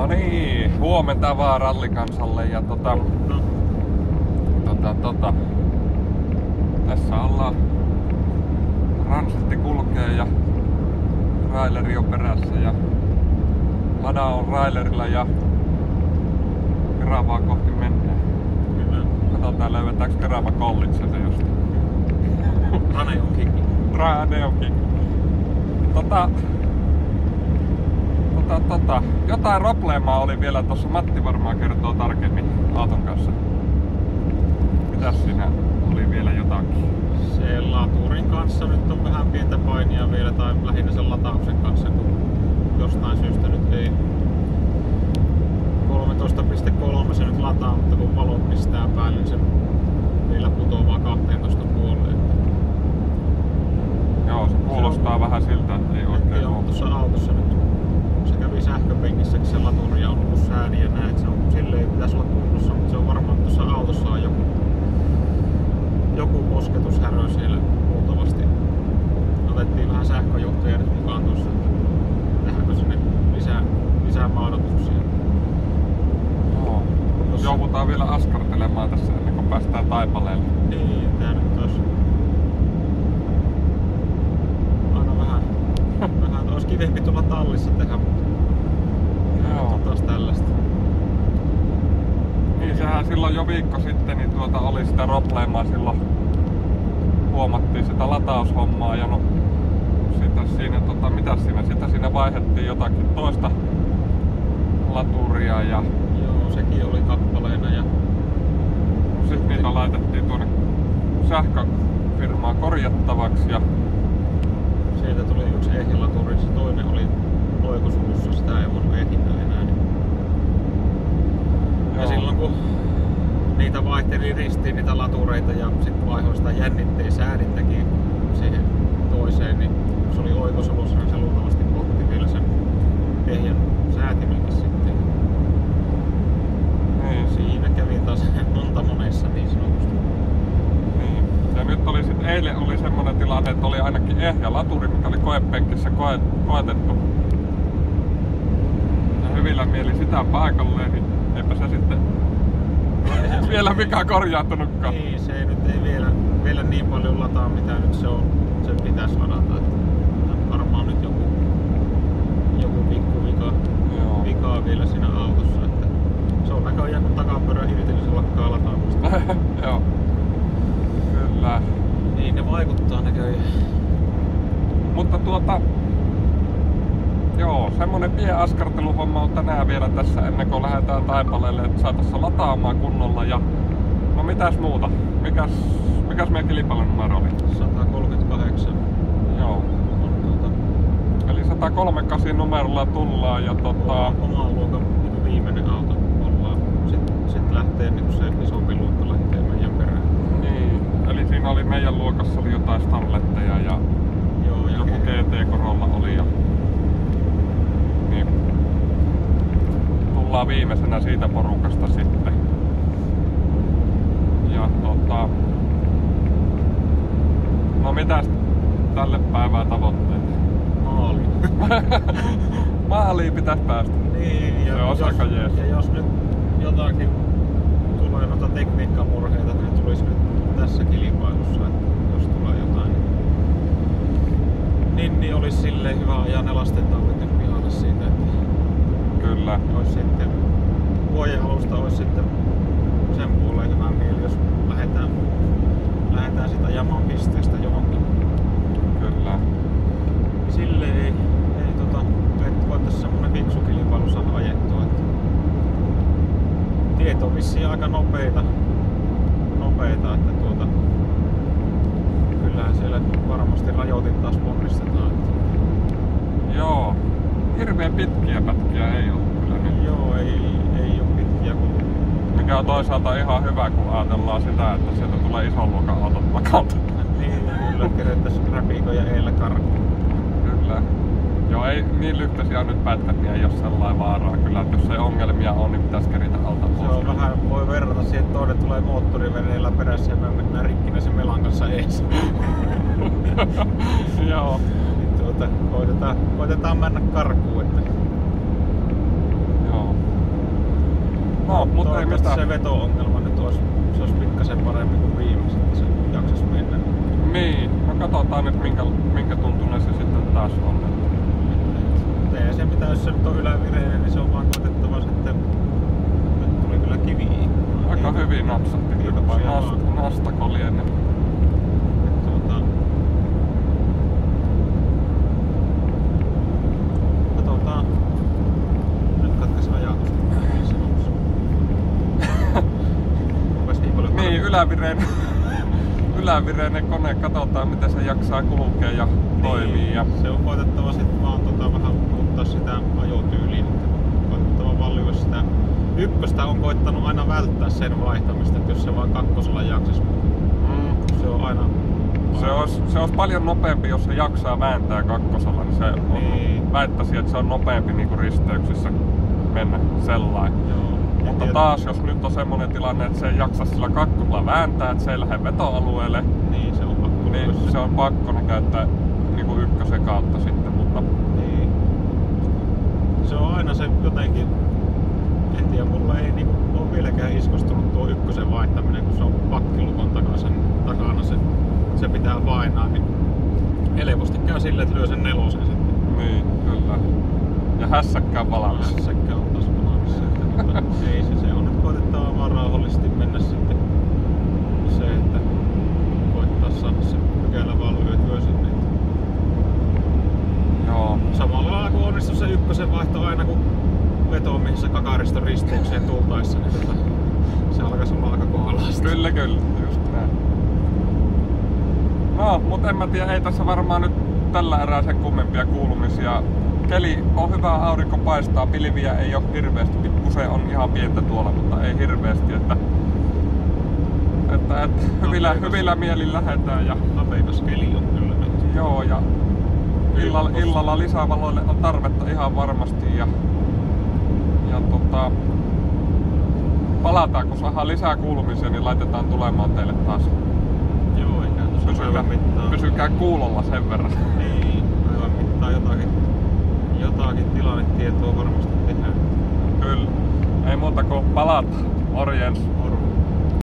No niin, huomenta vaan rallikansalle ja tota, tota, tota, tässä ollaan ransetti kulkee ja raileri on perässä ja lada on railerilla ja Keravaa kohti mennään. kyllä. Katsotaan löydetäänkö Kerava kollitselta jostain. Rane on kikki. Rane onkin. Tota, tota, tota, jotain probleemaa oli vielä tuossa. Matti varmaan kertoo tarkemmin auton kanssa. Mitäs siinä oli vielä jotakin? Se laturin kanssa nyt on vähän pientä painia vielä, tai lähinnä sen latauksen kanssa, kun jostain syystä nyt ei 13.3 se nyt lataa, mutta kun valot pistää päälle, niin se vielä putoaa 12 puoleen. Joo, se kuulostaa vähän siltä, että ei oikein on ole. tuossa autossa nyt, se kävi sähköpenkissä, kun se laturi on ollut sääni ja näin, se on silleen pitäisi olla kunnossa, mutta se on varmaan tuossa autossa on joku, joku kosketushärö siellä luultavasti. Otettiin vähän sähköjohtoja nyt mukaan tuossa, että tehdäänkö sinne lisää, lisää maadotuksia. Joo. Joudutaan vielä askartelemaan tässä ennen kuin päästään taipaleelle. Niin, tää nyt taas aina vähän, vähän olisi kivempi tulla tallissa tehdä, mutta tää nyt Joo. on taas tällaista. Niin sehän silloin jo viikko sitten niin tuota oli sitä probleemaa silloin huomattiin sitä lataushommaa ja no sitä siinä tota mitä siinä sitä siinä vaihdettiin jotakin toista laturia ja Joo, sekin oli kappaleena ja sitten niitä laitettiin tuonne sähköfirmaan korjattavaksi ja sieltä tuli yksi ehjilaturi, se toinen oli loikosulussa, sitä ei voinut ehjitä Ja silloin kun niitä vaihteli ristiin niitä latureita ja sitten vaihoi sitä jännitteen säädintäkin siihen toiseen, niin kun se oli oikosolussa, niin se luultavasti poltti vielä sen ehjän säätimenkin sitten. niin, Siinä kävi taas monta monessa niin sanotusti. niin. Ja nyt oli sit, eilen oli semmonen tilanne, että oli ainakin ehjä laturi, mikä oli koepenkissä koe, koetettu. Ja hyvillä mieli sitä paikalleen, niin eipä se sitten vielä mikä korjaantunutkaan. Niin, se ei nyt ei vielä, vielä niin paljon lataa, mitä nyt se on, se pitäisi ladata. Että varmaan nyt joku, joku pikku vika, Joo. vikaa vielä siinä autossa. Että se on näköjään kun takapyörä irti, niin se lakkaa lataamasta. Joo. Kyllä. niin ne vaikuttaa näköjään. Mutta tuota... Joo, semmonen pien askarteluhomma on tänään vielä tässä ennen kuin lähdetään taipaleelle, että saa tässä lataamaan kunnolla ja... No mitäs muuta? Mikäs, mikäs meidän kilpailunumero oli? 138 Joo. tuota, Eli 138 numerolla tullaan ja tota... oma, luokan niin viimeinen auto ollaan. Sitten sit lähtee niin se isompi luokka lähtee meidän perään. Niin, eli siinä oli meidän luokassa oli jotain Starletteja ja Joo, ja joku GT Corolla oli ja... Niin. Tullaan viimeisenä siitä porukasta sitten. Ja tota... No mitäs tälle päivää tavoitteet? maali. Maaliin pitäisi päästä. Niin, ja Se jos, aika jees. ja jos nyt jotakin tulee noita tekniikkamurheita, niin tulisi nyt tässä kilpailussa, että jos tulee jotain, niin, niin olisi silleen hyvä ajaa ne lastentaulit nyt pihalle siitä, että Kyllä. olisi sitten vuoden alusta olisi sitten sen puoleen hyvä mieli, jos lähdetään, lähdetään sitä ajamaan pisteestä johonkin. Kyllä. Silleen ei, ei tota, et voitais semmonen fiksu kilpailu saada ajettua. Että tiet on vissiin aika nopeita, nopeita että tuota, kyllähän siellä varmasti rajoitin taas ponnistetaan. Että, Joo. Hirveän pitkiä pätkiä ei ole kyllä nyt. joo, ei, ei oo pitkiä kun Mikä on toisaalta ihan hyvä, kun ajatellaan sitä, että sieltä tulee ison luokan autot takalta. niin kyllä kerättäis räpiikoja eellä karkuun. Kyllä. Joo, ei niin lyhkäisiä nyt pätkät, niin ei ole sellainen vaaraa kyllä. Että jos ei ongelmia on, niin pitäisi keritä alta Se on vähän, voi verrata siihen, että toinen tulee moottoriveneellä perässä ja me mennään rikkinä sen melan kanssa ees. Joo. Tuota, koitetaan, koitetaan mennä karkuun, että Joo. No, mutta ei Toivottavasti mitään. se veto-ongelma nyt olisi, se olisi pikkasen parempi kuin viimeksi, että se jaksaisi mennä. Niin, no katsotaan nyt minkä, minkä tuntunen se sitten taas on. Tee se mitä, jos se nyt on ylävireinen, niin se on vaan koetettava sitten, nyt tuli kyllä kivi. Aika hyvin napsahti kyllä Kiitoksia vaan vaan. nast, nastako lienee. Tuota, katsotaan. Nyt katkesi ajatus. Niin se nousi. Rupes niin paljon Niin, harmi- ylävireinen, ylävireinen kone, katsotaan miten se jaksaa kulkea ja toimii. Ja, Se on koetettava sitten vaan tota, vähän muuttaa sitä ajotyyliä. että Koetettava valvoa sitä. Ykköstä on koittanut aina välttää sen vaihtamista, että jos se vaan kakkosella jaksaisi. mm, Se on aina... se, olisi, se olisi paljon nopeampi, jos se jaksaa vääntää kakkosella, niin se on, Niin. väittäisin, että se on nopeampi niin kuin risteyksissä mennä sellainen. Joo. Mutta taas, jos nyt on semmonen tilanne, että se ei jaksa sillä kakkosella vääntää, että se ei lähde vetoalueelle, Niin, se on pakko niin se on pakko niin käyttää niin kuin ykkösen kautta sitten, mutta Niin. Se on aina se jotenkin, en tiedä, mulla ei niinku ole vieläkään iskostunut tuo ykkösen vaihtaminen, kun se on pakkilukon takana, sen, takana se, se pitää painaa, niin helposti käy silleen, että lyö sen nelosen sitten. niin, kyllä. Ja hässäkkä on valmis. Sekä ei se, se on nyt koitettava vaan rauhallisesti mennä sitten se, että koittaa saada se pykälä vaan lyötyä sinne. Joo. Samalla lailla kun onnistui se ykkösen vaihto aina kun vetoo mihin se kakariston risteykseen tultaessa, niin tota, se alkaisi olla aika kohdallaan sitten. Kyllä, kyllä, just näin. No, mutta en mä tiedä, ei tässä varmaan nyt tällä erää sen kummempia kuulumisia. Keli on hyvä, aurinko paistaa, pilviä ei ole hirveästi, pikkusen on ihan pientä tuolla, mutta ei hirveästi, että, että, että hyvillä, Napeikas. hyvillä mielin lähdetään ja Napeikas keli on kyllä nyt. joo ja illalla, illalla lisävaloille on tarvetta ihan varmasti ja, ja tota, palataan kun saadaan lisää kuulumisia, niin laitetaan tulemaan teille taas. Joo, eikä Pysykää, pysykää kuulolla sen verran. Niin, päivän mittaan jotakin, jotakin tilannetietoa varmasti tehdään. Kyllä. Ei muuta kuin palata. Morjens. Morjens.